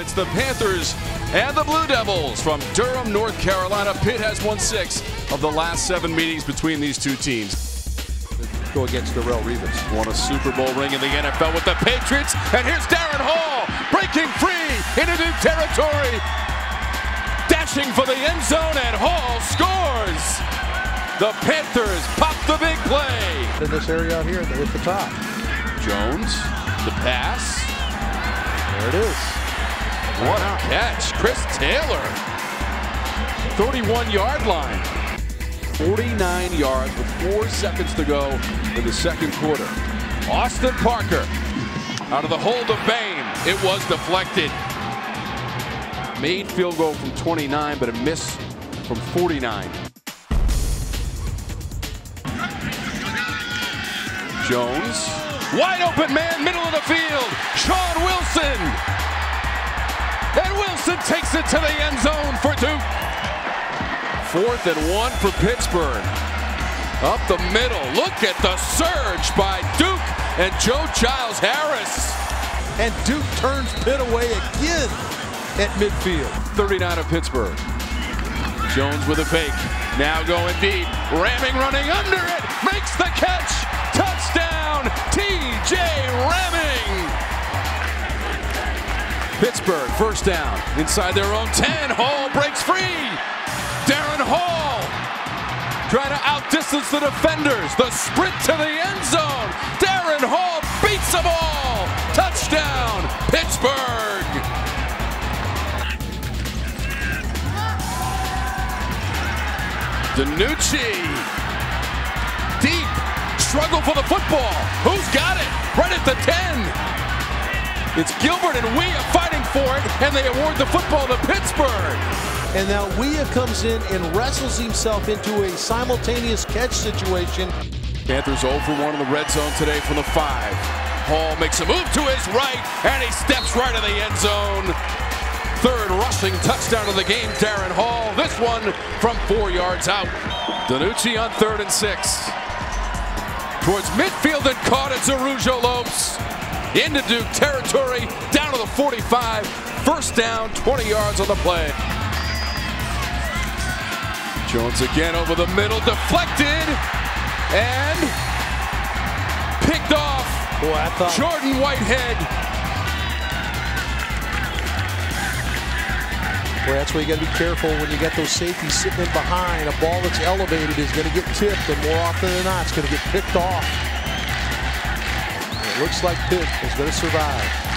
It's the Panthers and the Blue Devils from Durham, North Carolina. Pitt has won six of the last seven meetings between these two teams. Go against Darrelle Revis. Won a Super Bowl ring in the NFL with the Patriots. And here's Darrin Hall breaking free into new territory. Dashing for the end zone, and Hall scores. The Panthers pop the big play. In this area out here at the top. Jones, the pass. There it is. What a catch. Chris Taylor. 31 yard line. 49 yards with four seconds to go in the second quarter. Austin Parker out of the hold of Bain. It was deflected. Made field goal from 29, but a miss from 49. Jones. Wide open man, middle of the field. Shaun Wilson. And Wilson takes it to the end zone for Duke. Fourth and one for Pittsburgh. Up the middle. Look at the surge by Duke and Joe Giles-Harris. And Duke turns Pitt away again at midfield. 39 of Pittsburgh. Jones with a fake. Now going deep. Rahming running under it. Makes the catch. Pittsburgh first down inside their own 10. Hall breaks free. Darrin Hall trying to outdistance the defenders. The sprint to the end zone. Darrin Hall beats them all. Touchdown, Pittsburgh. DiNucci. Deep. Struggle for the football. Who's got it? Right at the 10. It's Gilbert and Weah fighting for it, and they award the football to Pittsburgh. And now Weah comes in and wrestles himself into a simultaneous catch situation. Panthers 0 for 1 in the red zone today from the 5. Hall makes a move to his right, and he steps right in the end zone. Third rushing touchdown of the game, Darrin Hall. This one from four yards out. DiNucci on third and six. Towards midfield and caught at Araujo-Lopes. Into Duke territory, down to the 45. First down, 20 yards on the play. Jones again over the middle, deflected, and picked off. Boy, I thought Jordan Whitehead. Boy, that's why you got to be careful when you get those safeties sitting in behind. A ball that's elevated is going to get tipped, and more often than not, it's going to get picked off. Looks like Pitt is going to survive.